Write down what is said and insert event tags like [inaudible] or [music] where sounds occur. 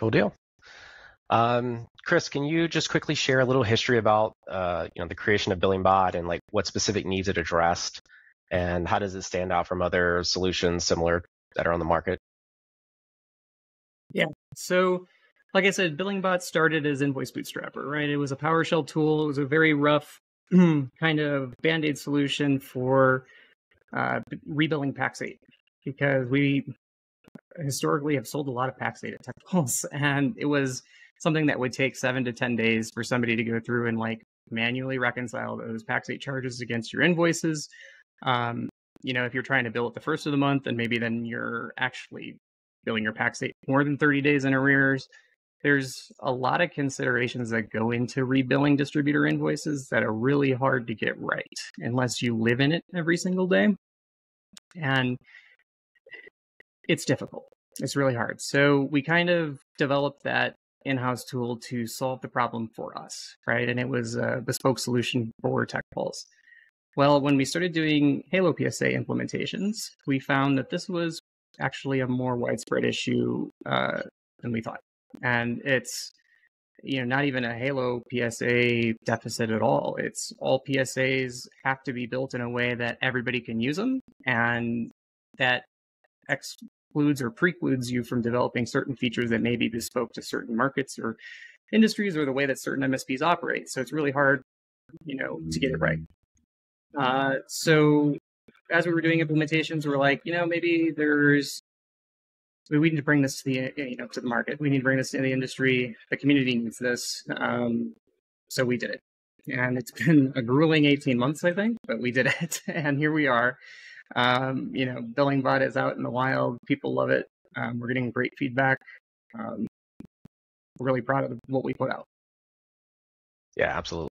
Cool deal. Um, Chris, can you just quickly share a little history about uh, you know the creation of BillingBot and like what specific needs it addressed, and how does it stand out from other solutions similar that are on the market? Yeah. So, like I said, BillingBot started as Invoice Bootstrapper, right? It was a PowerShell tool. It was a very rough [clears throat] kind of band aid solution for uh, rebilling Pax8 because we historically have sold a lot of Pax8 at TechPulse, [laughs] and it was something that would take seven to 10 days for somebody to go through and like manually reconcile those Pax8 charges against your invoices. Um, you know, if you're trying to bill at the first of the month and maybe then you're actually billing your Pax8 more than 30 days in arrears, there's a lot of considerations that go into rebilling distributor invoices that are really hard to get right unless you live in it every single day. And it's difficult. It's really hard. So we kind of developed that in-house tool to solve the problem for us, right? And it was a bespoke solution for tech TechPulse. Well, when we started doing Halo PSA implementations, we found that this was actually a more widespread issue uh, than we thought, and it's you know not even a Halo PSA deficit at all. It's all PSAs have to be built in a way that everybody can use them, and that excludes or precludes you from developing certain features that may be bespoke to certain markets or industries or the way that certain MSPs operate. So it's really hard, you know, to get it right. Uh, so as we were doing implementations, we are like, you know, maybe there's we need to bring this to the you know to the market. We need to bring this to the industry. The community needs this. Um, so we did it, and it's been a grueling 18 months, I think, but we did [laughs] it, and here we are. Um, you know, BillingBot is out in the wild. People love it. Um, we're getting great feedback. Um, really proud of what we put out. Yeah, absolutely.